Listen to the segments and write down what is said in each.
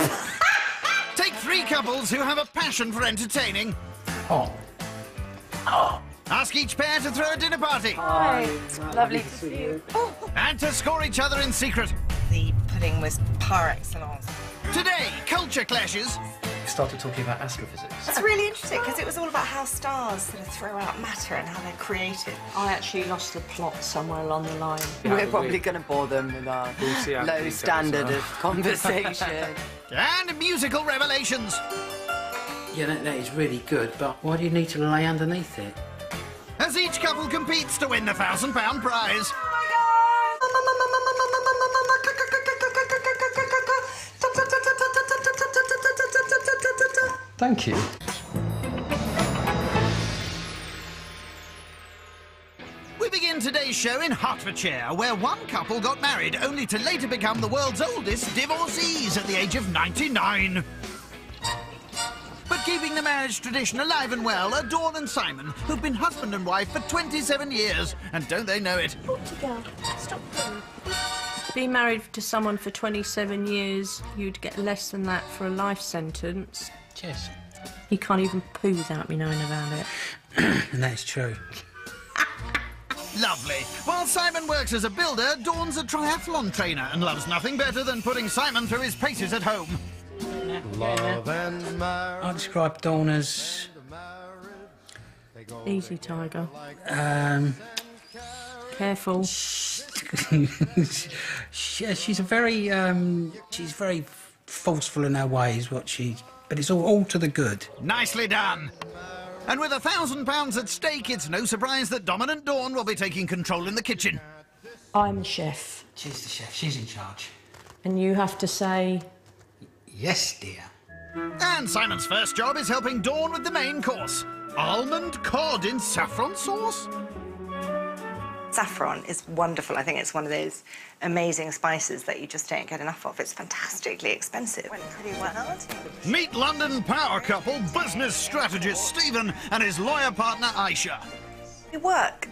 Take three couples who have a passion for entertaining. Oh. Oh. Ask each pair to throw a dinner party. Hi. It's lovely to see you. And to score each other in secret. The pudding was par excellence. Today, culture clashes. Started talking about astrophysics. It's really interesting because it was all about how stars sort of throw out matter and how they're created. I actually lost the plot somewhere along the line. We're probably going to bore them with our see how low standard of conversation. And musical revelations. Yeah, that, that is really good, but why do you need to lay underneath it? As each couple competes to win the thousand pound prize. Thank you. We begin today's show in Hertfordshire, where one couple got married only to later become the world's oldest divorcees at the age of 99. But keeping the marriage tradition alive and well are Dawn and Simon, who've been husband and wife for 27 years. And don't they know it? Stop them. Being married to someone for 27 years, you'd get less than that for a life sentence. Yes. You can't even poo without me knowing about it. And that is true. Lovely. While Simon works as a builder, Dawn's a triathlon trainer and loves nothing better than putting Simon through his paces at home. Love and I describe Dawn as Easy, Tiger. um, Careful. she, she's a very um, she's very forceful in her ways. What she, but it's all, all to the good. Nicely done. And with a thousand pounds at stake, it's no surprise that dominant Dawn will be taking control in the kitchen. I'm the chef, She's the chef. She's in charge. and you have to say, Yes, dear. And Simon's first job is helping Dawn with the main course. Almond cod in saffron sauce? Saffron is wonderful. I think it's one of those amazing spices that you just don't get enough of. It's fantastically expensive. Went pretty well. Meet London power couple, business strategist Stephen and his lawyer partner Aisha. We work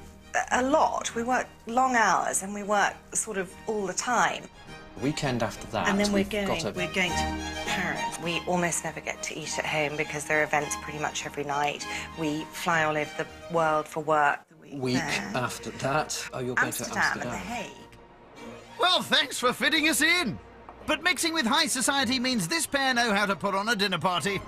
a lot. We work long hours and we work sort of all the time. Weekend after that, And then we're going, got a we're going to Paris. We almost never get to eat at home because there are events pretty much every night. We fly all over the world for work. The week there. after that. Oh, you're going Amsterdam, to Amsterdam. and The Hague. Well, thanks for fitting us in. But mixing with high society means this pair know how to put on a dinner party.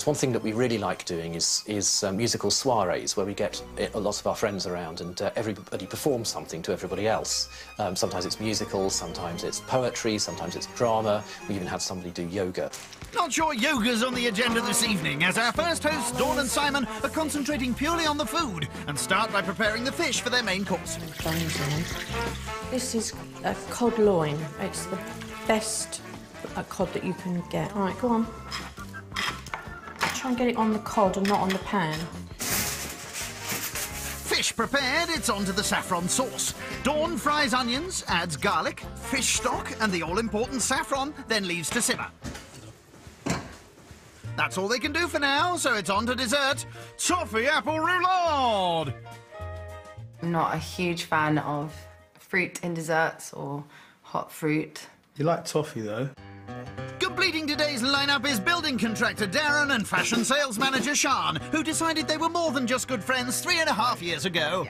It's one thing that we really like doing is is uh, musical soirees where we get uh, a lot of our friends around and uh, everybody performs something to everybody else. Um, sometimes it's musical, sometimes it's poetry, sometimes it's drama. We even had somebody do yoga. Not sure yoga's on the agenda this evening, as our first hosts, Dawn and Simon, are concentrating purely on the food and start by preparing the fish for their main course. This is a cod loin. It's the best cod that you can get. All right, go on. Try and get it on the cod and not on the pan. Fish prepared, it's on to the saffron sauce. Dawn fries onions, adds garlic, fish stock, and the all-important saffron, then leaves to simmer. That's all they can do for now, so it's on to dessert. Toffee apple roulade! I'm not a huge fan of fruit in desserts or hot fruit. You like toffee, though? Completing today's lineup is building contractor Darren and fashion sales manager Sean, who decided they were more than just good friends three and a half years ago.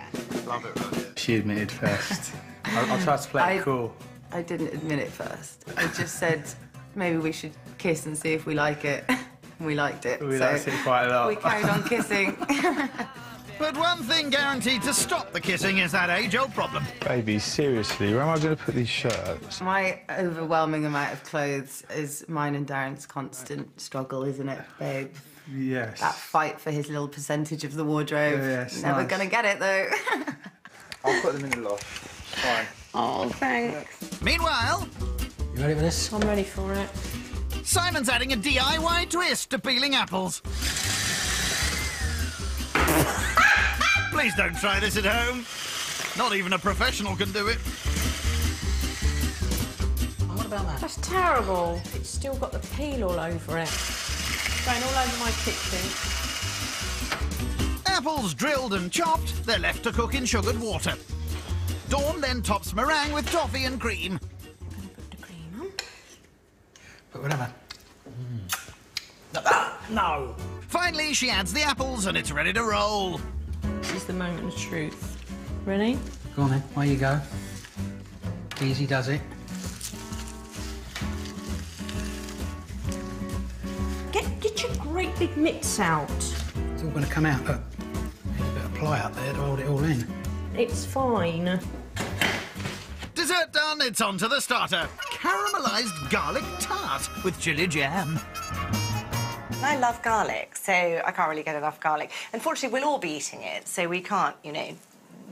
Love it, Roger. She admitted first. I'll, I'll try to play I- it cool. I didn't admit it first. I just said maybe we should kiss and see if we like it. And we liked it. We so liked it quite a lot. We carried on kissing. But one thing guaranteed to stop the kissing is that age-old problem. Baby, seriously, where am I going to put these shirts? My overwhelming amount of clothes is mine and Darren's constant struggle, isn't it, babe? Yes. That fight for his little percentage of the wardrobe. Yeah, yes, Never nice. gonna get it though. I'll put them in the loft. Fine. oh, thanks. Meanwhile, You ready for this? I'm ready for it. Simon's adding a DIY twist to peeling apples. Please don't try this at home. Not even a professional can do it. What about that? That's terrible. It's still got the peel all over it. Going all over my kitchen. Apples drilled and chopped, they're left to cook in sugared water. Dawn then tops meringue with toffee and cream. I'm going to Put the cream on. But whatever. No. Finally, she adds the apples and it's ready to roll. This is the moment of truth. Ready? Go on then, away you go. Easy does it. Get get your great big mitts out. It's all going to come out. Look, there's a bit of ply up there to hold it all in. It's fine. Dessert done, it's on to the starter. Caramelized garlic tart with chili jam. I love garlic, so I can't really get enough garlic. Unfortunately, we'll all be eating it, so we can't, you know,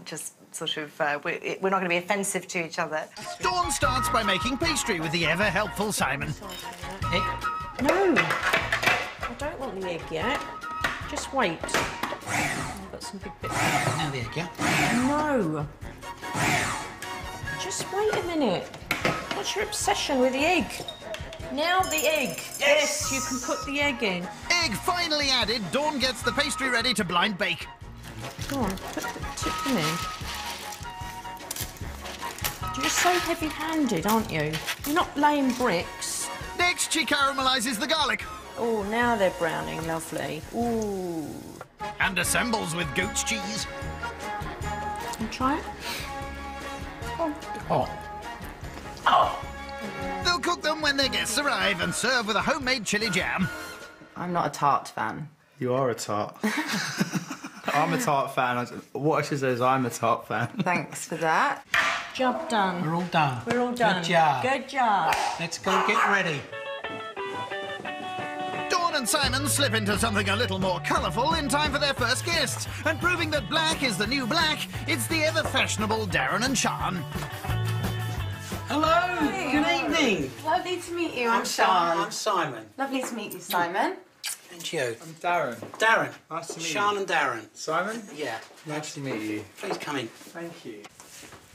just sort of, uh, we're, we're not going to be offensive to each other. Dawn starts by making pastry with the ever helpful Simon. Egg. No, I don't want the egg yet. Just wait. I've got some big bits. Now the egg, yeah? No. Just wait a minute. What's your obsession with the egg? Now the egg. Yes, you can put the egg in. Egg finally added, Dawn gets the pastry ready to blind bake. Go on, put the, tip them in. You're so heavy-handed, aren't you? You're not laying bricks. Next, she caramelizes the garlic Oh, now they're browning lovely. Ooh. and assembles with goat's cheese. And try it. Oh. Oh, They'll cook them when their guests arrive and serve with a homemade chili jam. I'm not a tart fan. You are a tart. I'm a tart fan. I- What I should say is I'm a tart fan. Thanks for that. Job done. we're all done. We're all done. Good job. Good job. Let's go get ready. Dawn and Simon slip into something a little more colourful in time for their first guests. And proving that black is the new black, it's the ever fashionable Darren and Sean. Hello. Good evening. Lovely to meet you. I'm Sean. I'm Simon. Lovely to meet you, Simon. And you. I'm Darren. Darren. Nice to meet Sean you. Sean and Darren. Simon? Yeah. Nice to meet you. Please come in. Thank you.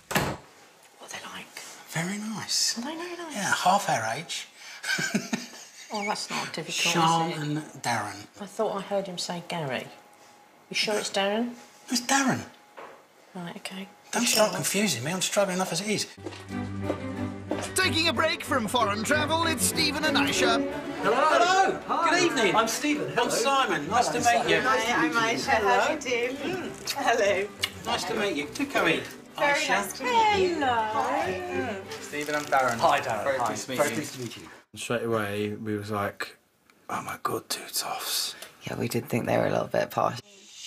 What they like? Very nice. Are they very nice? Yeah, half our age. Oh, that's not difficult, Sean is it? and Darren. I thought I heard him say Gary. You sure it's Darren? It's Darren. Right, okay. Don't start confusing me. I'm struggling enough as it is. Taking a break from foreign travel, it's Stephen and Aisha. Hello. Hello. Good evening. I'm Stephen. Hello. I'm Simon. Nice to meet you. Hi, I'm Aisha. How do you do? Hmm. Hello. Nice to meet you. Do come in. Very Aisha. nice to meet you. Hmm. Stephen, I'm Darren. Hi, Darren. Very Hi. pleased to meet Very you. pleased to meet you. Straight away, we was like, oh my god, two toffs. Yeah, we did think they were a little bit posh.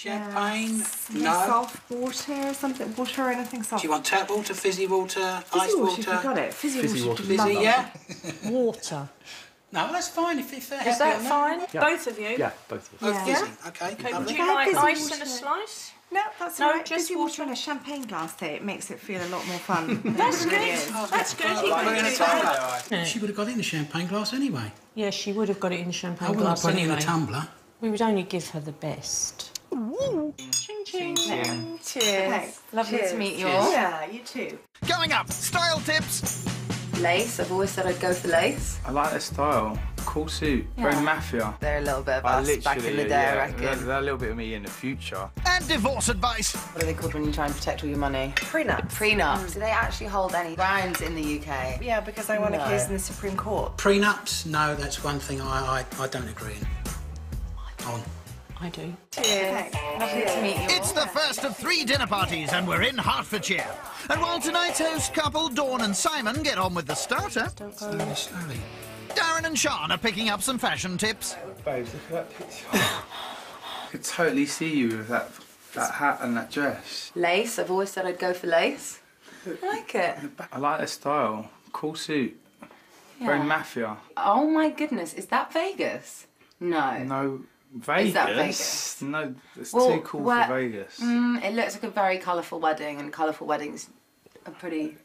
Champagne? No. Soft water, or something, water or anything soft. Do you want tap water, fizzy water, Fizzy ice water, water? got it. Fizzy, Fizzy water. water. Fizzy, it. yeah? Water. No, that's fine if, if they're Is that on that. fine? Both of you? Yeah, both of us. Oh, Yeah. fizzy. Okay, Okay, would you Can I have like ice water? and a slice? No, that's No, all right. just Fizzy water water. in a champagne glass though. It makes it feel a lot more fun. That's good. is. That's good. Oh, like can in a do tumbler. that. She would have got it in a champagne glass anyway. Yeah, she would have got it in I champagne wouldn't have glass put it in anyway. a tumbler. We would only give her the best. Ching ching. Cheers. Okay. Lovely Cheers. to meet you all. Yeah, you too. Coming up, style tips. Lace. I've always said I'd go for lace. I like their style. Cool suit. Very mafia. They're a little bit of I us back in the day, yeah, I reckon. They're, they're a little bit of me in the future. And divorce advice. What are they called when you try and protect all your money? Prenup. Prenup. Do they actually hold any grounds in the UK? Yeah, because I won a case in the Supreme Court. Prenups? No, that's one thing I, I, I don't agree in. On. I do. Cheers. Lovely to meet you. It's the first of three dinner parties, and we're in Hertfordshire. And while tonight's host couple, Dawn and Simon, get on with the starter, Slowly, slowly. Darren and Sean are picking up some fashion tips. Babes, look at that picture. I could totally see you with that that hat and that dress. Lace. I've always said I'd go for lace. I like it. I like the style. Cool suit. Very mafia. Oh my goodness, is that Vegas? No. No, Vegas. Is that Vegas? No, it's Well, too cool where- for Vegas. Mm, it looks like a very colourful wedding, and colourful weddings are pretty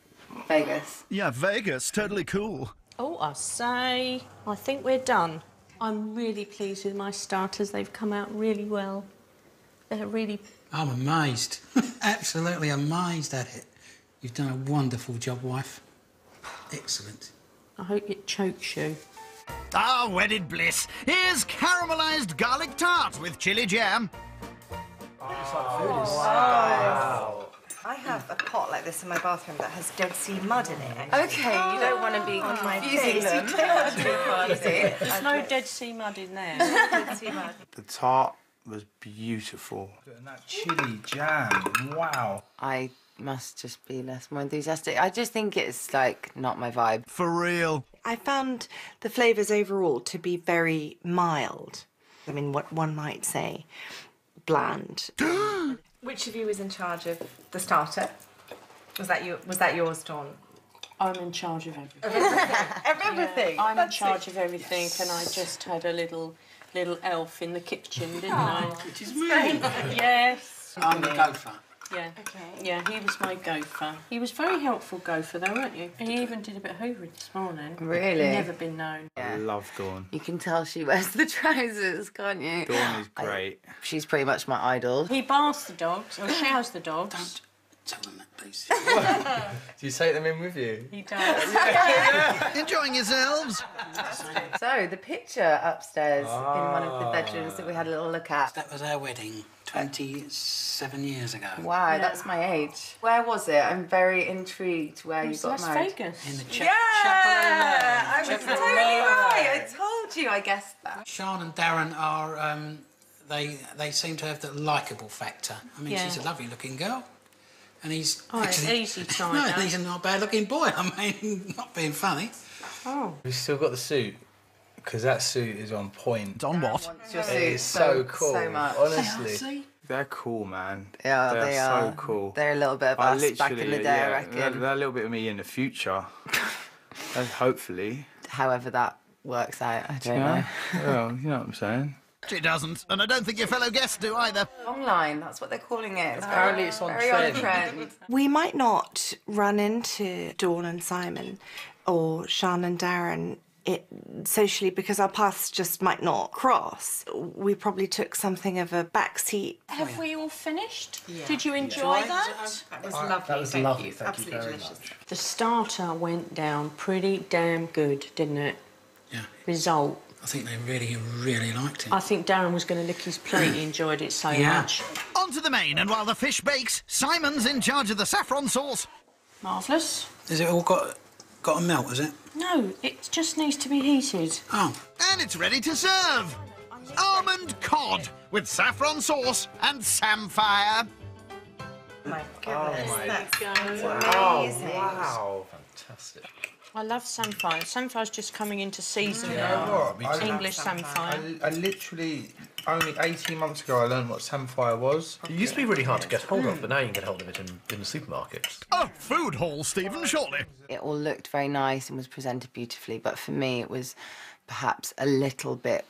Vegas. Yeah, Vegas, totally cool. Oh, I say, I think we're done. I'm really pleased with my starters. They've come out really well. They're really. I'm amazed. Absolutely amazed at it. You've done a wonderful job, wife. Excellent. I hope it chokes you. Ah, wedded bliss. Here's caramelized garlic tart with chili jam. Wow! I have a pot like this in my bathroom that has Dead Sea mud in it. Okay, you don't want to be on my confusing face, them. you don't want to be confusing. There's no Dead Sea mud in there. Mud. The tart was beautiful. And that chili jam, wow. I must just be less more enthusiastic. I just think it's like not my vibe. For real. I found the flavours overall to be very mild. I mean, what one might say, bland. Which of you was in charge of the starter? Was that you? Was that yours, Dawn? I'm in charge of everything. Of everything. I'm in charge of everything, and I just had a little little elf in the kitchen, didn't I? Which is me. Yes. I'm the gopher. Yeah. Okay. Yeah, he was my gopher. He was very helpful gopher, though, weren't you? He even did a bit of hoovering this morning. Really? Never been known. I love Dawn. You can tell she wears the trousers, can't you? Dawn is great. She's pretty much my idol. He baths the dogs, or showers the dogs. Don't tell them that, please. Do you take them in with you? He does. Enjoying yourselves? So the picture upstairs in one of the ah. bedrooms that we had a little look at. that was our wedding 27 years ago. Wow, that's my age. Where was it? I'm very intrigued where you It's got Las married. Vegas. In the cha- Yeah, I was Chapel totally right. I told you. I guessed that. Sean and Darren are, um, they they seem to have the likeable factor. I mean, Yeah. she's a lovely looking girl. And he's Oh, it's actually, easy time, No, though. he's a not bad looking boy. I mean, not being funny. Oh. We've still got the suit because that suit is on point. On what? It's your It suit is so cool. So much. Honestly. They're cool, man. Yeah, They're they so cool. They're a little bit of I us back in the day, yeah, I reckon. They're, they're a little bit of me in the future. Hopefully. However that works out, I don't Yeah. know. well, you know what I'm saying. It doesn't, and I don't think your fellow guests do either. Long line, that's what they're calling it. It's Apparently very, it's on very trend. on trend. We might not run into Dawn and Simon or Sean and Darren it, socially because our paths just might not cross. We probably took something of a backseat. Have oh, we all finished? Did you enjoy that? That was lovely. That was thank lovely. you. Thank you Absolutely very delicious. much. The starter went down pretty damn good, didn't it? Yeah. Result. I think they really, really liked it. I think Darren was going to lick his plate. He enjoyed it so Yeah. much. On to the main, and while the fish bakes, Simon's in charge of the saffron sauce. Marvellous. Has it all got got a melt, is it? No, it just needs to be heated. Oh, And it's ready to serve. Almond cod with saffron sauce and samphire. My goodness, my that's, that's Oh, amazing. wow. Fantastic. I love samphire. Samphire's just coming into season You now. know what? I- English samphire. I, I literally, only 18 months ago, I learned what samphire was. It used to be really hard to get hold of, but now you can get hold of it in, in the supermarkets. A food hall, Stephen, surely. It all looked very nice and was presented beautifully, but for me it was perhaps a little bit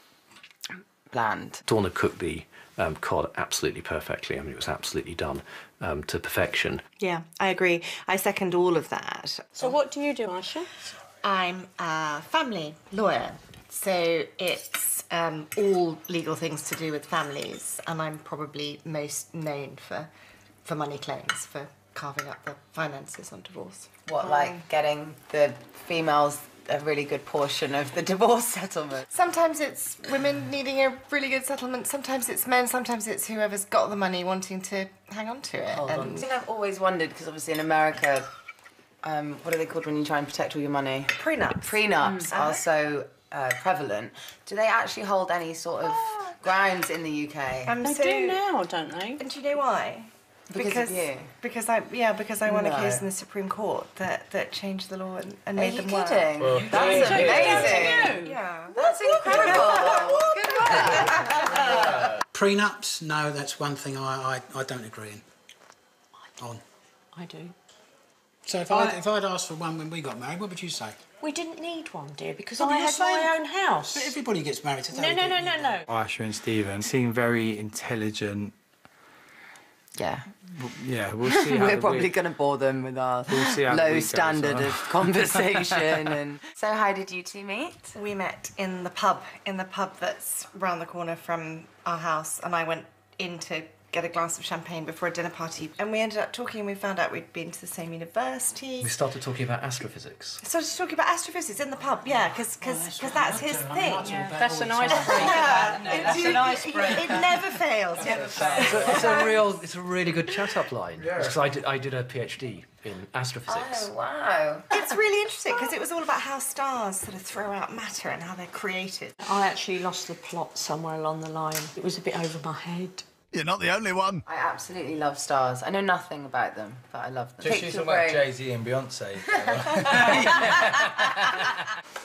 bland. Dawn had cooked the um, cod absolutely perfectly. I mean, it was absolutely done um, to perfection. Yeah, I agree. I second all of that. So what do you do, Aisha? I'm a family lawyer, so it's um, all legal things to do with families, and I'm probably most known for for money claims, for carving up the finances on divorce. What, like getting the females a really good portion of the divorce settlement? Sometimes it's women needing a really good settlement. Sometimes it's men. Sometimes it's whoever's got the money wanting to hang on to it. I and think I've always wondered because obviously in America, um, what are they called when you try and protect all your money? prenups. Prenups are so uh, prevalent. Do they actually hold any sort of grounds in the UK? I'm They so, do now, don't they? And do you know why? Because of you? Because I yeah because I won a case in the Supreme Court that, that changed the law and, and made you them work. kidding? Well, That's yeah. amazing. Yeah. That's incredible. Good work. prenups? No, that's one thing I, I, I don't agree in. On. I do. So if I if I'd asked for one when we got married, what would you say? We didn't need one, dear, because But I you're had my own house. But everybody gets married today. No, no, no, no, no. Aisha and Stephen seem very intelligent. Yeah. Yeah, we'll see how We're the probably week- going to bore them with our We'll see how low week goes, standard of conversation. and so, how did you two meet? We met in the pub, in the pub that's round the corner from our house, and I went in to get a glass of champagne before a dinner party. And we ended up talking and we found out we'd been to the same university. We started talking about astrophysics. Started talking about astrophysics in the pub, yeah, because oh, that's his thing. That's an icebreaker. Yeah, No, it- that's an icebreaker. It never fails. It's a, it's a real, it's a really good chat-up line. Because I did, I did a PhD in astrophysics. Oh, wow. It's really interesting because it was all about how stars sort of throw out matter and how they're created. I actually lost the plot somewhere along the line. It was a bit over my head. You're not the only one. I absolutely love stars. I know nothing about them, but I love them. Just Pick she's your talking about. Jay Z and Beyonce.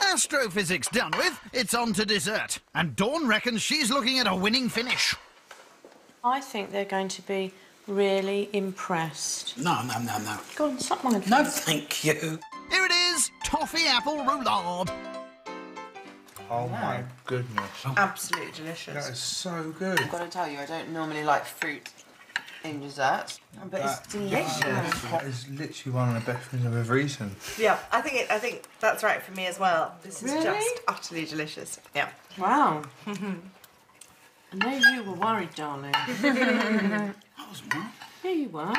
Astrophysics done with, it's on to dessert. And Dawn reckons she's looking at a winning finish. I think they're going to be really impressed. No, no, no, no. Go on, suck my No, thank you. Here it is, toffee apple roulade. Oh my goodness. Oh. Absolutely delicious. That is so good. I've got to tell you, I don't normally like fruit in desserts, but it's delicious. That is literally one of the best things I've ever eaten. Yeah, I think it, I think that's right for me as well. This is Really? just utterly delicious. Yeah. Wow. I know you were worried, darling. I was not. Yeah, you were.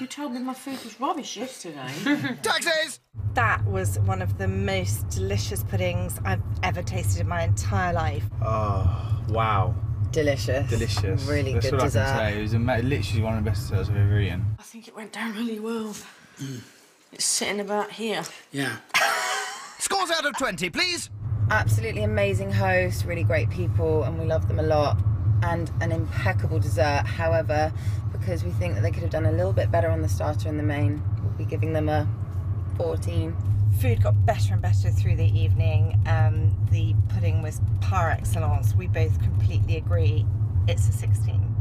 You told me my food was rubbish yesterday. Taxis! That was one of the most delicious puddings I've ever tasted in my entire life. Oh, wow. Delicious. Delicious. Really That's good all dessert. I can say. It was literally one of the best desserts I've ever eaten. I think it went down really well. It's sitting about here. Yeah. Scores out of 20, please. Absolutely amazing host, really great people, and we love them a lot. And an impeccable dessert. However, because we think that they could have done a little bit better on the starter and the main, we'll be giving them a 14. Food got better and better through the evening. Um, the pudding was par excellence. We both completely agree. It's a 16.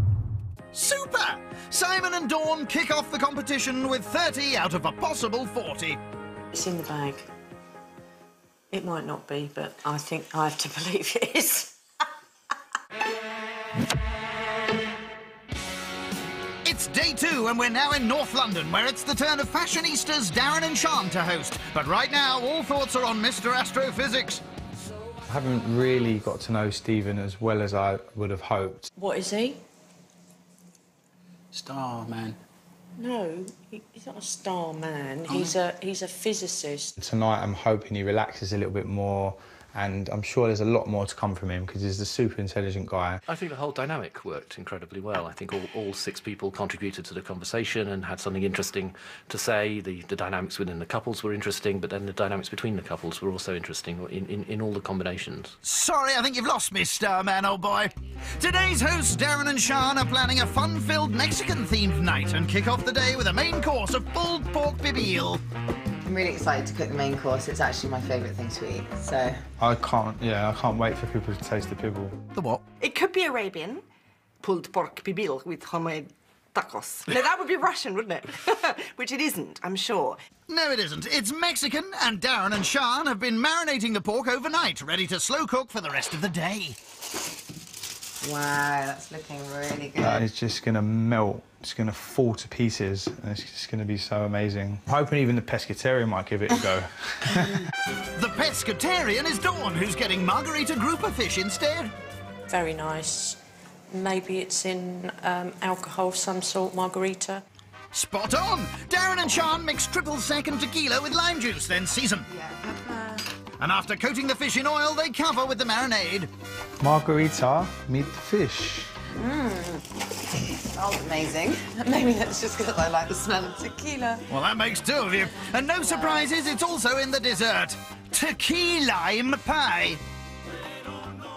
Super! Simon and Dawn kick off the competition with 30 out of a possible 40. It's in the bag. It might not be, but I think I have to believe it is. It's and we're now in North London, where it's the turn of fashionistas Darren and Sean to host. But right now, all thoughts are on Mr. Astrophysics. I haven't really got to know Stephen as well as I would have hoped. What is he? Star, man. No, he's not a star man. He's oh. a he's a physicist. Tonight, I'm hoping he relaxes a little bit more, and I'm sure there's a lot more to come from him because he's a super intelligent guy. I think the whole dynamic worked incredibly well. I think all, all six people contributed to the conversation and had something interesting to say. The, the dynamics within the couples were interesting, but then the dynamics between the couples were also interesting in, in, in all the combinations. Sorry, I think you've lost me, Starman, old boy. Today's hosts, Darren and Sean, are planning a fun-filled Mexican-themed night and kick off the day with a main course of pulled pork pibil. I'm really excited to cook the main course. It's actually my favourite thing to eat. So I can't, yeah, I can't wait for people to taste the pibble. The what? It could be Arabian, pulled pork pibil with homemade tacos. No, that would be Russian, wouldn't it? Which it isn't, I'm sure. No, it isn't. It's Mexican, and Darren and Sean have been marinating the pork overnight, ready to slow cook for the rest of the day. Wow, that's looking really good. That is just going to melt. It's going to fall to pieces, and it's just going to be so amazing. I'm hoping even the pescatarian might give it a go. The pescatarian is Dawn, who's getting margarita grouper fish instead. Very nice. Maybe it's in um, alcohol of some sort, margarita. Spot on! Darren and Sean mix triple sec and tequila with lime juice, then season. And after coating the fish in oil, they cover with the marinade. Margarita, meet the fish. Mmm, smells amazing. Maybe that's just because I like the smell of tequila. Well, that makes two of you. And no surprises, it's also in the dessert. Tequila lime pie.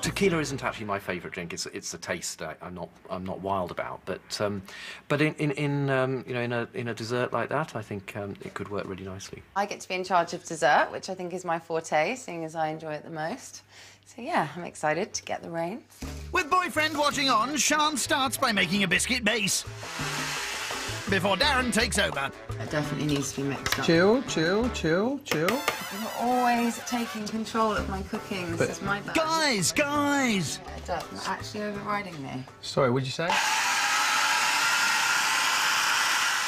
Tequila isn't actually my favourite drink. It's it's a taste I, I'm not I'm not wild about. But um, but in in, in um, you know in a in a dessert like that, I think um, it could work really nicely. I get to be in charge of dessert, which I think is my forte, seeing as I enjoy it the most. So yeah, I'm excited to get the reins. With boyfriend watching on, Sean starts by making a biscuit base. Before Darren takes over. It definitely needs to be mixed up. Chill, chill, chill, chill. You're always taking control of my cooking. This But- is my bad. Guys, guys! It does. You're actually overriding me. Sorry, what'd you say?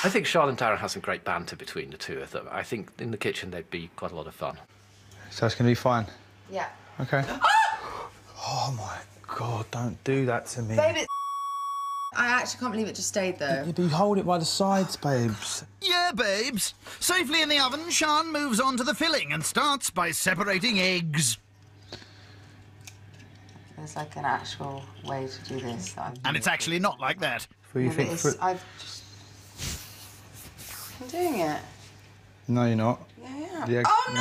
I think Charlotte and Darren has some great banter between the two of them. I think in the kitchen they'd be quite a lot of fun. So it's going to be fine. Yeah. Okay. oh my god, don't do that to me. Baby, I actually can't believe it just stayed there. Yeah, but you hold it by the sides, babes. Yeah, babes. Safely in the oven, Sean moves on to the filling and starts by separating eggs. There's like an actual way to do this. That And it's actually not like that. What do you Yeah, think? for- I've just. I'm doing it. No, you're not. Yeah, yeah. The egg- Oh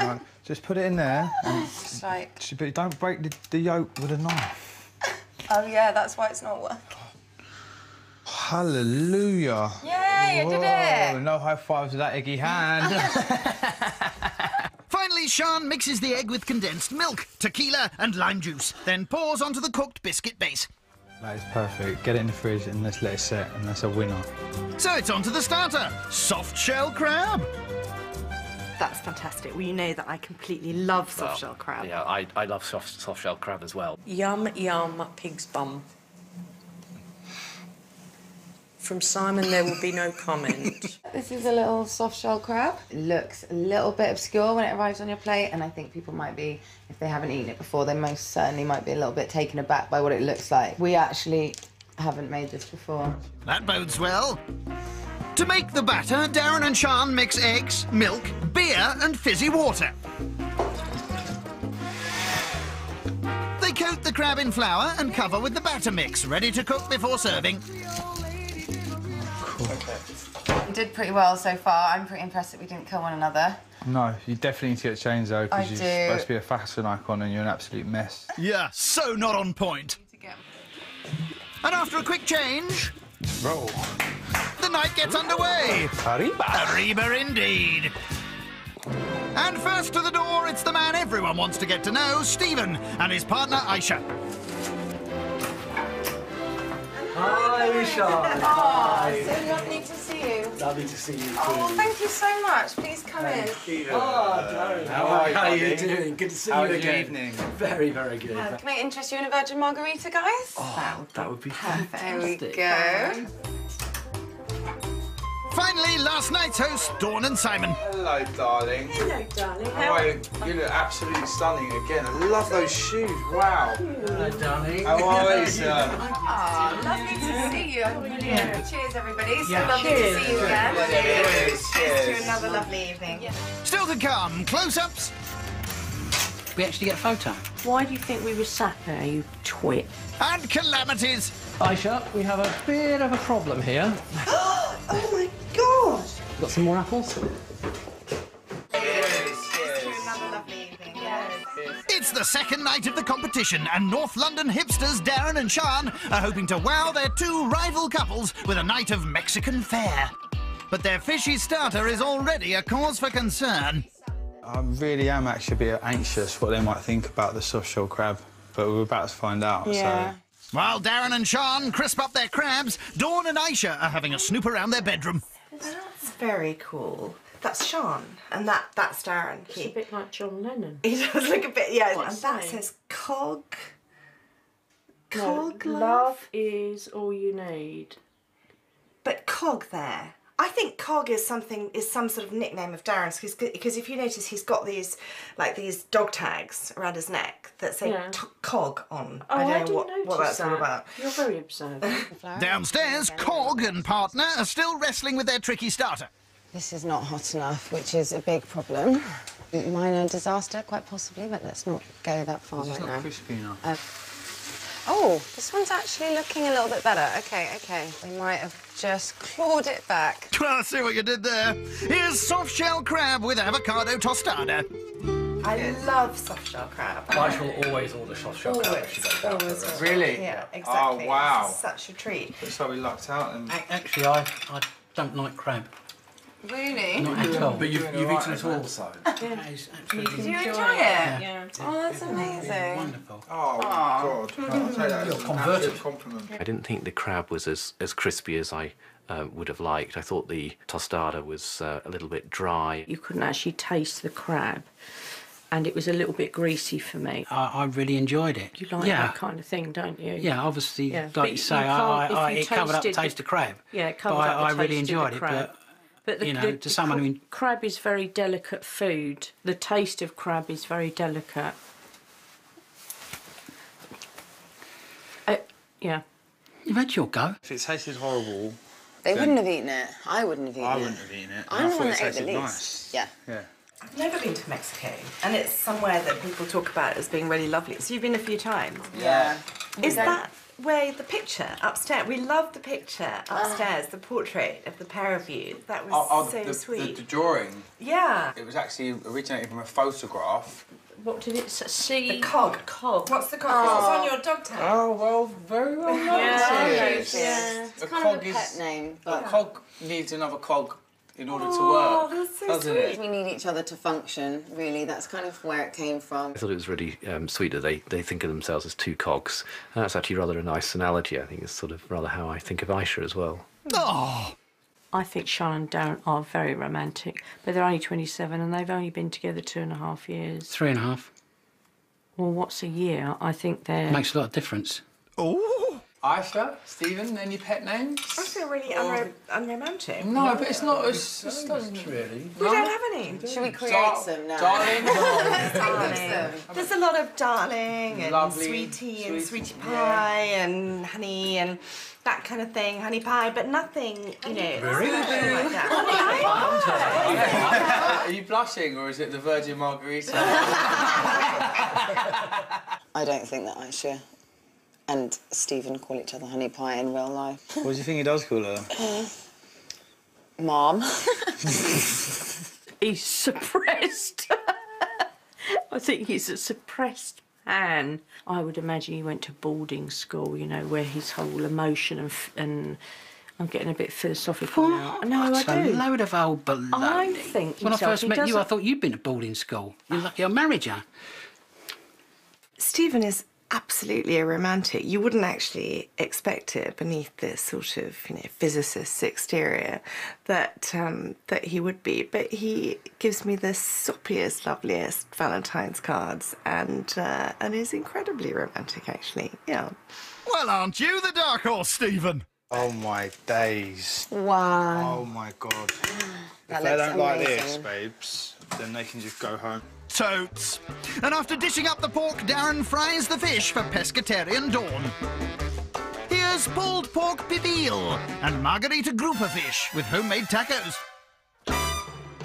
no! no. Just put it in there. And It's like, but don't break the, the yolk with a knife. oh yeah, that's why it's not working. Hallelujah. Yay, I did it! No high fives with that eggy hand. Finally, Sean mixes the egg with condensed milk, tequila, and lime juice, then pours onto the cooked biscuit base. that is perfect. Get it in the fridge and let's let it set, and that's a winner. So it's on to the starter soft shell crab. That's fantastic. Well, you know that I completely love soft shell crab. Yeah, I, I love soft, soft shell crab as well. Yum, yum, pig's bum. From Simon, there will be no comment. This is a little soft shell crab. It looks a little bit obscure when it arrives on your plate, and I think people might be, if they haven't eaten it before, they most certainly might be a little bit taken aback by what it looks like. We actually haven't made this before. That bodes well. To make the batter, Darren and Sean mix eggs, milk, beer, and fizzy water. They coat the crab in flour and cover with the batter mix, ready to cook before serving. We did pretty well so far. I'm pretty impressed that we didn't kill one another. No, you definitely need to get changed though, I because you're do. supposed to be a fashion icon and you're an absolute mess. Yeah, so not on point. And after a quick change, Roll. the night gets underway. Arriba. Arriba indeed. And first to the door, it's the man everyone wants to get to know, Stephen, and his partner Aisha. Hi, Sean. Oh, so lovely to see you. Lovely to see you too. Oh, thank you so much. Please come in. Oh, Darren. How are you, How are you doing? Good to see How you was your again. evening? Very, very good. Uh, can I interest you in a virgin margarita, guys? Oh, that would be There we go. Finally, last night's host, Dawn and Simon. Hello, darling. Hello, darling. How are you? You look absolutely stunning again. I love those shoes. Wow. Hello, darling. How are you, sir? Oh, lovely to see you. Brilliant. Cheers, everybody. So Yeah. lovely Cheers. to see you again. Cheers. Cheers to Cheers. another lovely evening. Still to come, close-ups, We actually get a photo. Why do you think we were sat there, you twit? and calamities. Aisha, we have a bit of a problem here. Oh my god! Got some more apples? Cheers to another lovely evening. It's the second night of the competition, and North London hipsters Darren and Sean are hoping to wow their two rival couples with a night of Mexican fare. But their fishy starter is already a cause for concern. I really am actually a bit anxious what they might think about the soft shell crab, but we're about to find out. Yeah. So. While Darren and Sean crisp up their crabs, Dawn and Aisha are having a snoop around their bedroom. That's very cool. That's Sean, and that that's Darren. It's a bit like John Lennon. he does look a bit, yeah, What's and that saying? says cog. No, love? love is all you need. But cog there. I think cog is something is some sort of nickname of Darren's because because if you notice he's got these like these dog tags around his neck that say Yeah. cog on. Oh, I don't know didn't what, notice what that's that. all about. You're very observant. Downstairs, Cog and partner are still wrestling with their tricky starter. This is not hot enough, which is a big problem. Minor disaster, quite possibly, but let's not go that far It's right not now. crispy enough. Uh, oh, this one's actually looking a little bit better. Okay, okay. We might have just clawed it back. I see what you did there. Here's soft shell crab with avocado tostada. I love soft shell crab. I shall always order soft shell crab. if she Always, goes out. always. Really? Yeah, oh, exactly. Oh, wow. This is such a treat. Looks like we lucked out. And... Actually, I, I don't like crab. Really? Not at all. But you've, you've Alright, eaten it all, so. That is absolutely Do you enjoy it? Yeah. Oh, that's amazing. wonderful. Oh, God. I'll You're converted. compliment. I didn't think the crab was as, as crispy as I uh, would have liked. I thought the tostada was uh, a little bit dry. You couldn't actually taste the crab, and it was a little bit greasy for me. I, I really enjoyed it. You like yeah. that kind of thing, don't you? Yeah, obviously, Yeah, like but you you say, I, can't- I, I, it covered up the taste of crab. Yeah, it but covered I, up the I really taste of the enjoyed it. But But the, you know, the- to someone cr- who- crab is very delicate food. The taste of crab is very delicate. Uh, yeah. You've had your go. If it tasted horrible, They then wouldn't have eaten it. I wouldn't have eaten it. I it. wouldn't have eaten it. I'm I the thought one it that ate the least. nice. Yeah. Yeah. I've never been to Mexico, and it's somewhere that people talk about as being really lovely. So you've been a few times. Yeah. Is Okay. that where the picture upstairs? We love the picture ah. upstairs, the portrait of the pair of you. That was Oh, oh, so the, sweet. The, the drawing. yeah. It was actually originated from a photograph. What did it s- see? The cog. Cog. What's the cog? What's on ah. your dog tag? Oh well, very well noticed. Yeah. It's A kind cog of a is- pet name, A but cog needs another cog in order to Oh, work, that's so doesn't sweet. it? we need each other to function, really. That's kind of where it came from. I thought it was really um, sweet that they, they think of themselves as two cogs. And that's actually rather a nice analogy. I think it's sort of rather how I think of Aisha as well. Oh, I think Sean and Darren are very romantic, but they're only 27 and they've only been together two and a half years. Three and a half. Well, what's a year? I think they're. Makes a lot of difference. oh. Aisha, Stephen, any pet names? I feel really unro- unromantic. No, but it's not as. It's not Really? We don't have any. Should we create Dar- some now? Darling. Darling. There's a lot of darling and Lovely, sweetie and sweet- sweetie pie and honey and that kind of thing, honey pie, but nothing, you know, special like that. Are you blushing or is it the Virgin Margarita? I don't think that Aisha and Stephen call each other honey pie in real life. What do you think he does call her? Uh, Mom. He's suppressed. I think he's a suppressed man. I would imagine he went to boarding school, you know, where his whole emotion and. F- and I'm getting a bit philosophical now. No, I What a do. load of old baloney. I think When I first met you, I thought you'd been to boarding school. You're lucky I married you. Stephen is absolutely a romantic. You wouldn't actually expect it beneath this sort of, you know, physicist's exterior that um, that he would be. But he gives me the soppiest, loveliest Valentine's cards, and uh, and is incredibly romantic, actually. Yeah. Well, aren't you the dark horse, Stephen? Oh my days. Wow. Oh my god. If they don't like this, babes, then they can just go home. Totes. And after dishing up the pork, Darren fries the fish for pescatarian Dawn. Here's pulled pork pibil and margarita grouper fish with homemade tacos.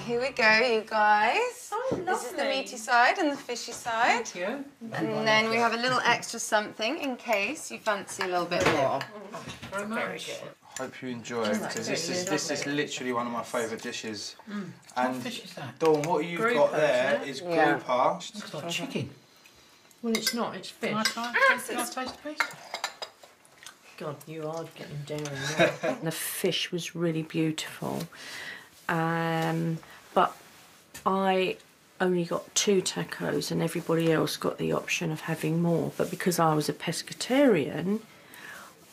Here we go, you guys. Oh, This is the meaty side and the fishy side. Thank you. And then we have a little extra something in case you fancy a little bit more. Very much. Hope you enjoy it because this is this is literally one of my favourite dishes. And What fish is that? Dawn, what you've Grouper, got there isn't is Yeah. grouper. It's like chicken. Well, it's not, it's fish. Can I try? Can I taste a piece? God, you are getting down now. the fish was really beautiful, um, but I only got two tacos, and everybody else got the option of having more. But because I was a pescatarian,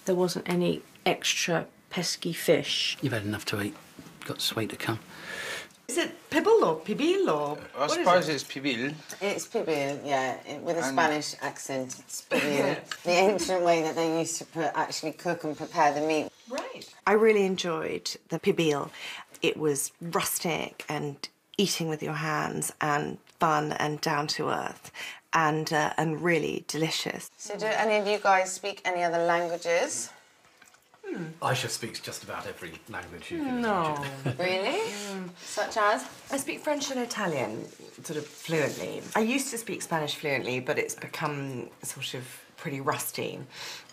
there wasn't any extra pesky fish. You've had enough to eat. Got sweet to come. Is it pibil or pibil or? I what is suppose it? it's pibil. It's pibil, yeah, with a And- Spanish accent. It's pibil. the ancient way that they used to put, actually cook and prepare the meat. Right. I really enjoyed the pibil. It was rustic and eating with your hands and fun and down to earth and uh, and really delicious. So do any of you guys speak any other languages? Hmm. Aisha speaks just about every language you can No. Really? Hmm. Such as? I speak French and Italian sort of fluently. I used to speak Spanish fluently, but it's become sort of pretty rusty.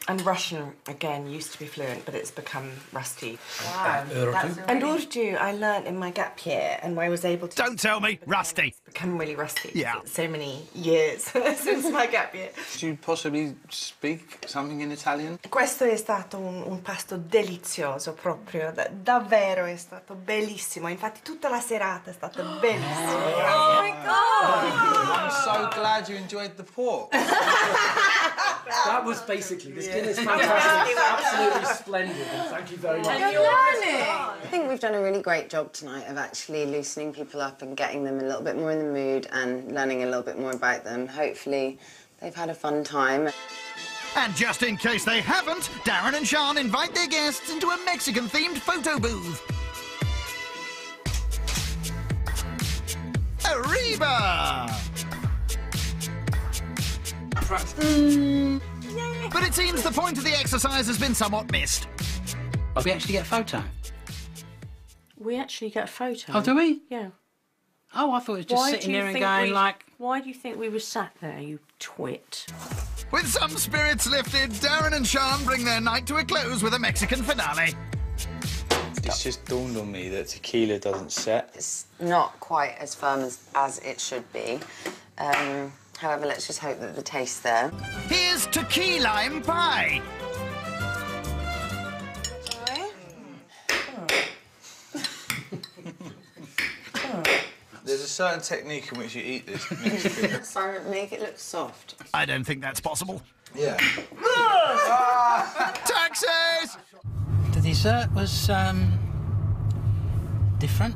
And Russian, again, used to be fluent, but it's become rusty. Wow. Urdu? And really- Urdu, I learnt in my gap year, and I was able to. Don't tell me, rusty. Become really rusty. Yeah. So many years since my gap year. Do you possibly speak something in Italian? Questo è stato un, un pasto delizioso proprio, da- davvero è stato bellissimo. Infatti tutta la serata è stata bellissima. Oh my god! Oh, I'm so glad you enjoyed the pork. That was basically, this dinner is fantastic, absolutely splendid, and thank you very much. You're learning! I think we've done a really great job tonight of actually loosening people up and getting them a little bit more in the mood and learning a little bit more about them. Hopefully, they've had a fun time. And just in case they haven't, Darren and Sean invite their guests into a Mexican-themed photo booth. Arriba! But it seems the point of the exercise has been somewhat missed. We actually get a photo. We actually get a photo. Oh, do we? Yeah. Oh, I thought it was just Why sitting do there and going we- like. Why do you think we were sat there, you twit? With some spirits lifted, Darren and Sean bring their night to a close with a Mexican finale. It's just dawned on me that tequila doesn't set. It's not quite as firm as, as it should be. Um, however, let's just hope that the taste's there. Here's to key lime pie. There's a certain technique in which you eat this. Mexican. Sorry, make it look soft. I don't think that's possible. yeah. Taxes! The dessert was um, different.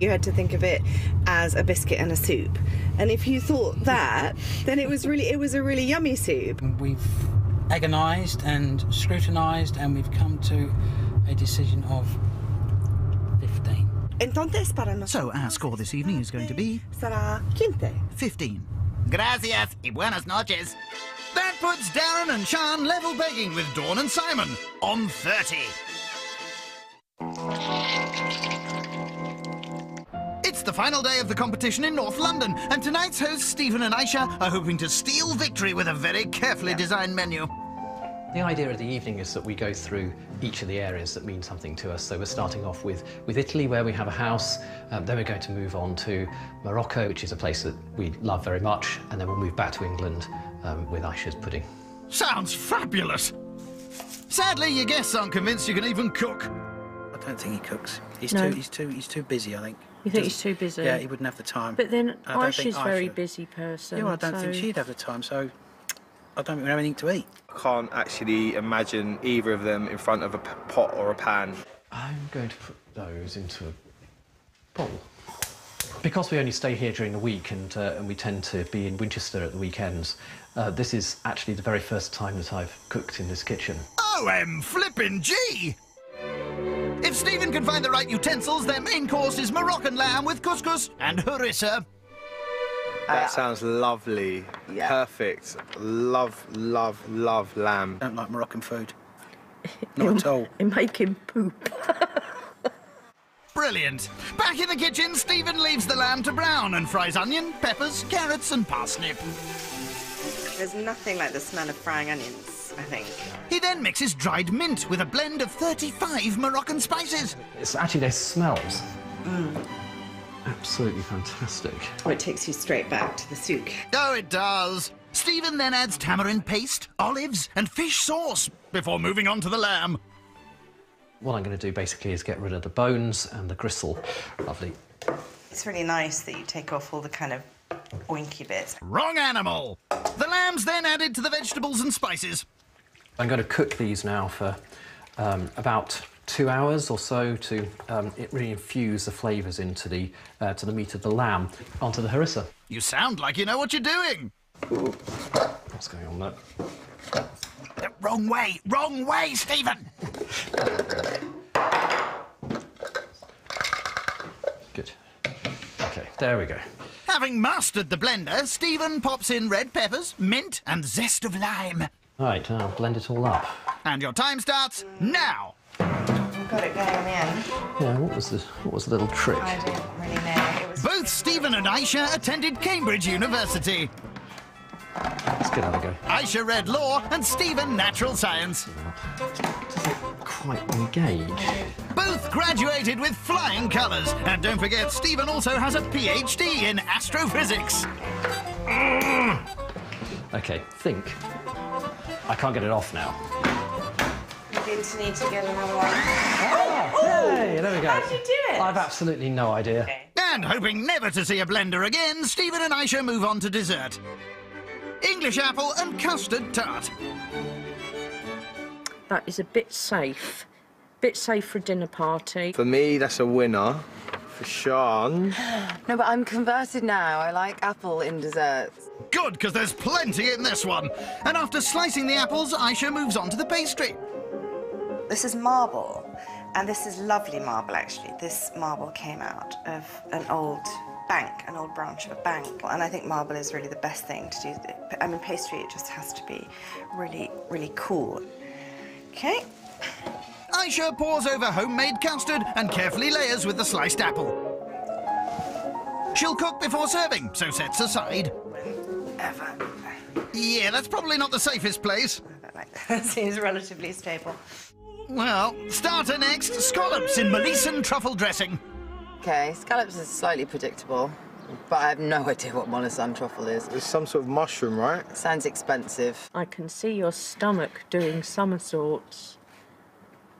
You had to think of it as a biscuit and a soup. And if you thought that, then it was really it was a really yummy soup. We've agonised and scrutinised, and we've come to a decision of 15. Entonces para nosotros So our score this evening is going to be será quinte. 15. Gracias y buenas noches. That puts Darren and Sean level begging with Dawn and Simon on 30. It's the final day of the competition in North London, and tonight's hosts Stephen and Aisha are hoping to steal victory with a very carefully designed menu. The idea of the evening is that we go through each of the areas that mean something to us. So we're starting off with, with Italy, where we have a house. Um, then we're going to move on to Morocco, which is a place that we love very much. And then we'll move back to England um, with Aisha's pudding. Sounds fabulous! Sadly, your guests aren't convinced you can even cook. I don't think he cooks. He's No. too. He's too. He's too busy. I think. You think he's too busy? Yeah, he wouldn't have the time. But then I don't Aisha's a very busy person. Yeah, well, I don't think she'd have the time. So I don't think we have anything to eat. I can't actually imagine either of them in front of a pot or a pan. I'm going to put those into a bowl. Because we only stay here during the week and, uh, and we tend to be in Winchester at the weekends, uh, this is actually the very first time that I've cooked in this kitchen. OM flippin' G! If Stephen can find the right utensils, their main course is Moroccan lamb with couscous and harissa. That uh, sounds lovely. Yeah. Perfect. Love, love, love lamb. Don't like Moroccan food. Not at all. They make him poop. Brilliant. Back in the kitchen, Stephen leaves the lamb to brown and fries onion, peppers, carrots, and parsnip. There's nothing like the smell of frying onions, I think. He then mixes dried mint with a blend of 35 Moroccan spices. It's actually, they smells mm. absolutely fantastic. Oh, it takes you straight back to the souk. Oh, it does. Stephen then adds tamarind paste, olives, and fish sauce before moving on to the lamb. What I'm going to do basically is get rid of the bones and the gristle. Lovely. It's really nice that you take off all the kind of oinky bits. Wrong animal. The lamb's then added to the vegetables and spices. I'm going to cook these now for um, about two hours or so to um, it really infuse the flavours into the uh, to the meat of the lamb onto the harissa. You sound like you know what you're doing. What's going on there? Uh, Wrong way, wrong way, Stephen. Good. Okay, there we go. Having mastered the blender, Stephen pops in red peppers, mint, and zest of lime. Right, uh, now blend it all up. And your time starts now. Got it going in. Yeah, what was the what was the little trick? I don't really know. It was Both Stephen and Aisha attended Cambridge University. Let's give that a go. Aisha read law and Stephen natural science. Quite engage. Both graduated with flying colours. And don't forget, Stephen also has a PhD in astrophysics. Okay, think. I can't get it off now. You're going to need to get another one. Ah, oh, hey, there we go. How did you do it? I've absolutely no idea. And hoping never to see a blender again, Stephen and Aisha move on to dessert. English apple and custard tart. That is a bit safe. Bit safe for a dinner party. For me, that's a winner. For Sean, No, but I'm converted now. I like apple in desserts. Good, because there's plenty in this one. And after slicing the apples, Aisha moves on to the pastry. This is marble, and this is lovely marble actually. This marble came out of an old bank, an old branch of a bank. And I think marble is really the best thing to do. I mean, pastry, it just has to be really, really cool. Okay. Aisha pours over homemade custard and carefully layers with the sliced apple. She'll cook before serving, so sets aside. Ever. Yeah, that's probably not the safest place. That seems relatively stable. Well, starter next, scallops in Molisan truffle dressing. Okay, scallops is slightly predictable, but I have no idea what Molisan truffle is. It's some sort of mushroom, right? Sounds expensive. I can see your stomach doing somersaults,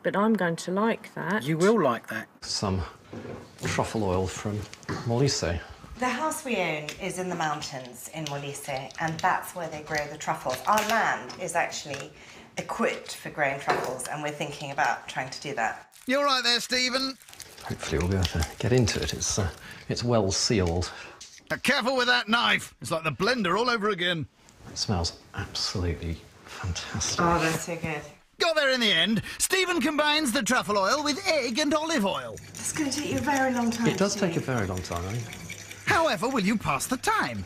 but I'm going to like that. You will like that. Some truffle oil from Molise. The house we own is in the mountains in Molise, and that's where they grow the truffles. Our land is actually equipped for growing truffles, and we're thinking about trying to do that. You're right there, Stephen. Hopefully we'll be able to get into it. It's, uh, it's well sealed. Now, careful with that knife. It's like the blender all over again. It smells absolutely fantastic. Oh, that's so good. Got there in the end. Stephen combines the truffle oil with egg and olive oil. It's going to take you a very long time. It does to take a very long time, I think. However, will you pass the time?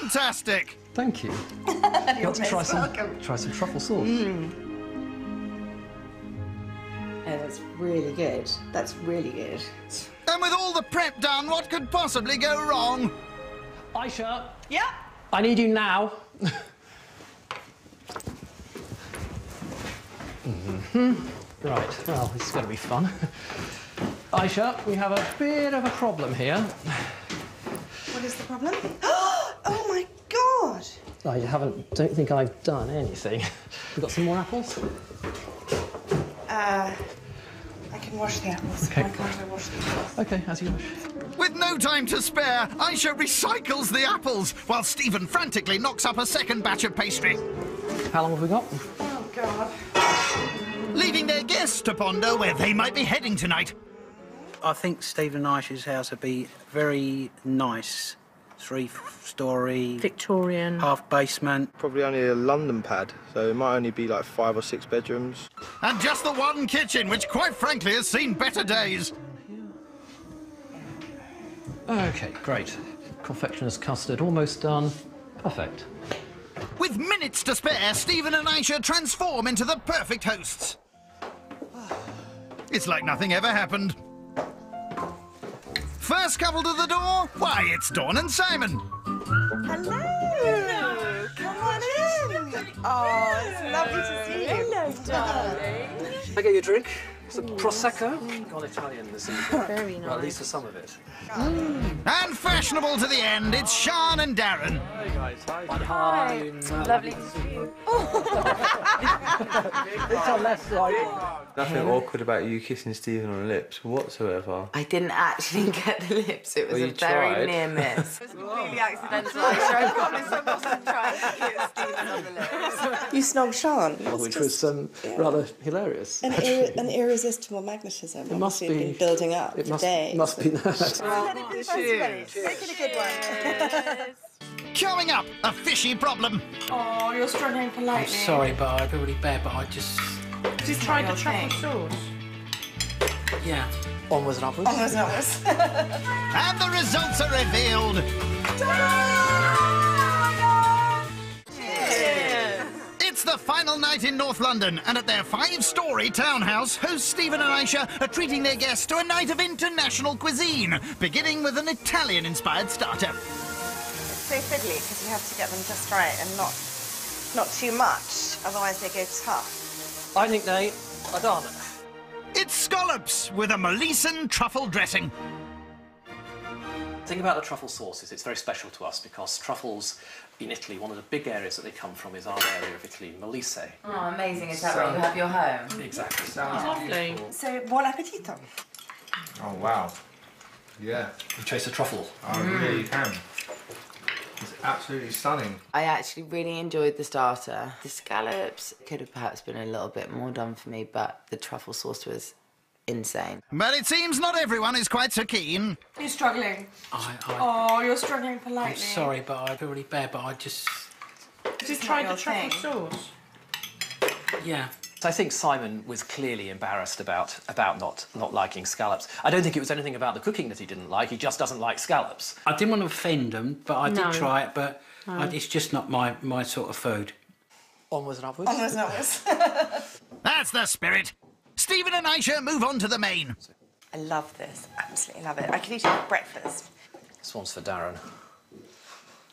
Fantastic. Thank you. You're Got to try some, welcome. try some truffle sauce. Oh, that's really good. That's really good. And with all the prep done, what could possibly go wrong? Aisha, Yeah. I need you now. hmm Right, well, this is going to be fun. Aisha, we have a bit of a problem here. What is the problem? Oh my god! I haven't, don't think I've done anything. We've got some more apples? Uh, I can wash the apples. Okay. Why can't I wash the apples? Okay, as you wish. With no time to spare, Aisha recycles the apples while Stephen frantically knocks up a second batch of pastry, How long have we got? Oh god. leaving their guests to ponder where they might be heading tonight. I think Stephen Aisha's house would be very nice. Three story, Victorian. half basement. Probably only a London pad, so it might only be like five or six bedrooms. And just the one kitchen, which quite frankly has seen better days. Okay, great. Confectioner's custard almost done. Perfect. With minutes to spare, Stephen and Aisha transform into the perfect hosts. It's like nothing ever happened. First couple to the door? Why, it's Dawn and Simon. Hello! Come on in! Oh, it's lovely to see you. Hello, darling. I get you a drink? Some prosecco. Gone Italian this evening. Very Well, at least for some of it. And fashionable to the end, it's Sean and Darren. Hey guys, hi. Hi. Lovely to see you. It's a less like. Nothing awkward about you kissing Stephen on the lips whatsoever. I didn't actually get the lips. It was Well, a you very tried. near miss. it was completely accidental. I'm sure I promise I wasn't trying to kiss Stephen on the lips. You snog Sean. Which was um, rather hilarious. An, ir- an irresistible magnetism. It must obviously be- been building up It must, today. must be that. Cheers. Make it a good one. Coming up, a fishy problem. Oh, you're struggling for I'm sorry, but I feel really bad, but I just. Just tried the truffle sauce. Yeah. Onwards and upwards. Almost, almost. And the results are revealed. It's the final night in North London, and at their five-story townhouse, host Stephen and Aisha are treating their guests to a night of international cuisine, beginning with an Italian-inspired starter. It's so fiddly because you have to get them just right and not not too much, otherwise they go tough. I think they are done. It's scallops with a Molisan truffle dressing. The thing about the truffle sauce is it's very special to us because truffles in Italy, one of the big areas that they come from is our area of Italy, Molise. Oh, amazing. Is that where you have your home? Exactly. Lovely. Ah, so buon appetito. Oh wow. Yeah, You taste the truffle. I mm. really can. It's absolutely stunning. I actually really enjoyed the starter. The scallops could have perhaps been a little bit more done for me, but the truffle sauce was insane. But it seems not everyone is quite so keen. You're struggling. I, I, Oh, you're struggling politely. I'm sorry, but I feel really bad, but I just, Have you tried the truffle sauce? yeah. So I think Simon was clearly embarrassed about about not not liking scallops. I don't think it was anything about the cooking that he didn't like. He just doesn't like scallops. I didn't want to offend him, but I No. did try it, but I, it's just not my, my sort of food. Onwards and upwards. Onwards and upwards. That's the spirit. Stephen and Aisha move on to the main. I love this. Absolutely love it. I could eat it for breakfast. This one's for Darren.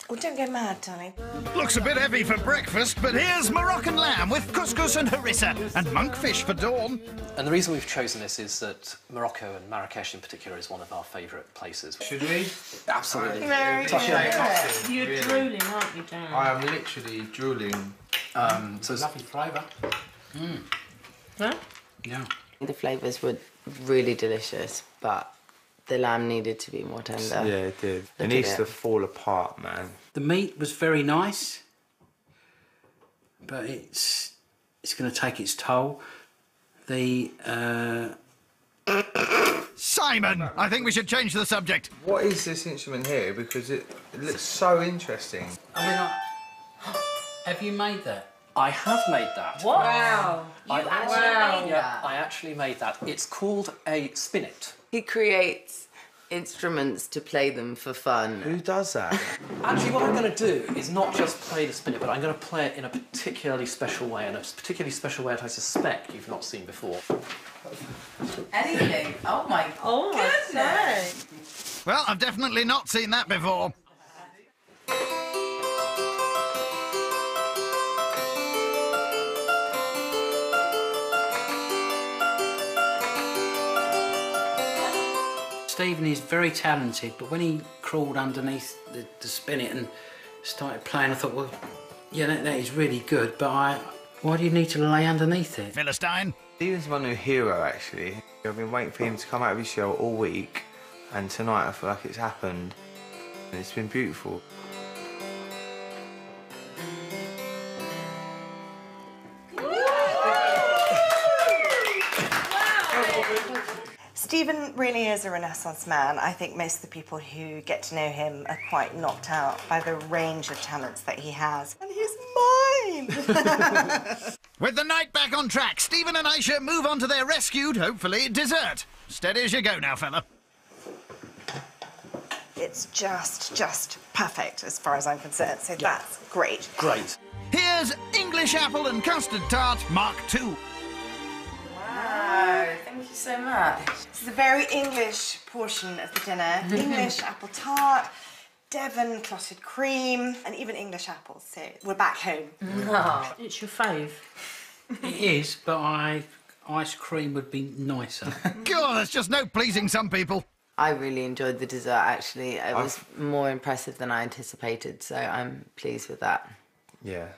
Oh, don't get mad, darling. Looks a bit heavy for breakfast, but here's Moroccan lamb with couscous and harissa and monkfish for dawn. And the reason we've chosen this is that Morocco and Marrakesh in particular is one of our favourite places. Should we? Absolutely. Very Touch good. it. You're Really. drooling, aren't you, Dan? I am literally drooling. Um, so Lovely flavour. Mm. Huh? Yeah. The flavours were really delicious, but the lamb needed to be more tender. Yeah, it did. Look it needs it. to fall apart, man. The meat was very nice, but it's it's going to take its toll. The uh, Simon, I think we should change the subject. What is this instrument here? Because it, it looks so interesting. I mean, I, have you made that? I have made that. What? Wow. I, You actually Wow. made yeah, that? I actually made that. It's called a spinet. He creates instruments to play them for fun. Who does that? Actually, what I'm going to do is not just play the spinet, but I'm going to play it in a particularly special way, and a particularly special way that I suspect you've not seen before. Anything? Oh my oh goodness! Well, I've definitely not seen that before. Stephen is very talented, but when he crawled underneath the, the spinet and started playing, I thought, well, yeah, that, that is really good, but I, why do you need to lay underneath it? Philistine. Stephen's my new hero, actually. I've been waiting for him to come out of his shell all week, and tonight I feel like it's happened. And it's been beautiful. Stephen really is a Renaissance man. I think most of the people who get to know him are quite knocked out by the range of talents that he has. And he's mine! With the night back on track, Stephen and Aisha move on to their rescued, hopefully, dessert. Steady as you go now, fella. it's just, just perfect as far as I'm concerned, so that's great. Great. Here's English apple and custard tart Mark II. Wow, thank you so much. This is a very English portion of the dinner. English apple tart, Devon clotted cream, and even English apples, so we're back home. Mm-hmm. It's your fave. It is, but I, ice cream would be nicer. God, there's just no pleasing some people. I really enjoyed the dessert actually. It was more impressive than I anticipated, so I'm pleased with that. Yeah.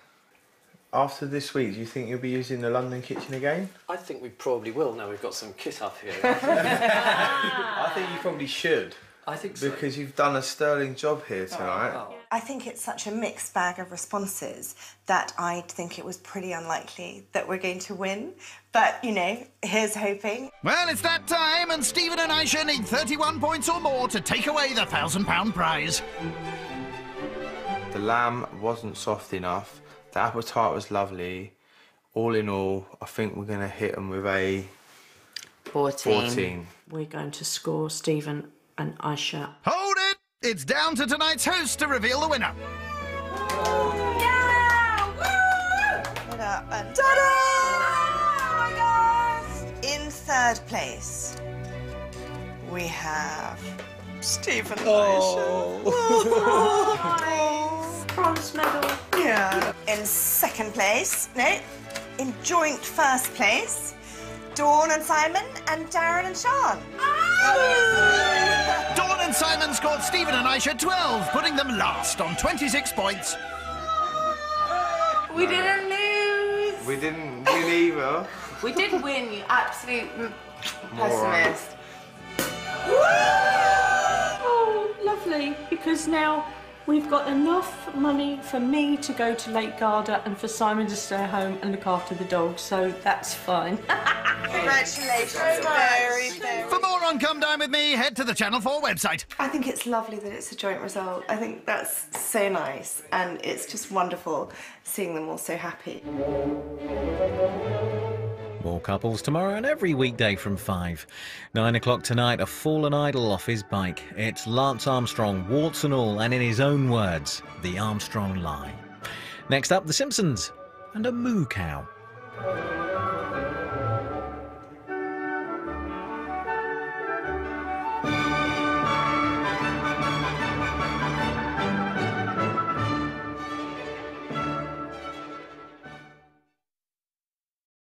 After this week, do you think you'll be using the London kitchen again? I think we probably will now we've got some kit up here. I think you probably should. I think so. Because you've done a sterling job here oh, tonight. Oh. I think it's such a mixed bag of responses that I think it was pretty unlikely that we're going to win. But, you know, here's hoping. Well, it's that time, and Stephen and Aisha need 31 points or more to take away the thousand pound prize. The lamb wasn't soft enough. The apple tart was lovely. All in all, I think we're going to hit them with a 14. 14. We're going to score Stephen and Aisha. Hold it! It's down to tonight's host to reveal the winner. Ta-da! And ta-da! Oh my gosh! In third place, we have Stephen oh. oh Bronze medal. Yeah. In second place, no, in joint first place, Dawn and Simon and Darren and Sean. Ah! Dawn and Simon scored Stephen and Aisha 12, putting them last on 26 points. We didn't lose. We didn't win either. We did win, you absolute m- Moron. pessimist. Oh, lovely, because now We've got enough money for me to go to Lake Garda and for Simon to stay home and look after the dog, so that's fine. Congratulations. Very, very. For more on Come Dine With Me, head to the Channel 4 website. I think it's lovely that it's a joint result. I think that's so nice, and it's just wonderful seeing them all so happy. More couples tomorrow and every weekday from 5. 9 o'clock tonight, a fallen idol off his bike. It's Lance Armstrong, warts and all, and in his own words, the Armstrong lie. Next up, The Simpsons and a moo cow.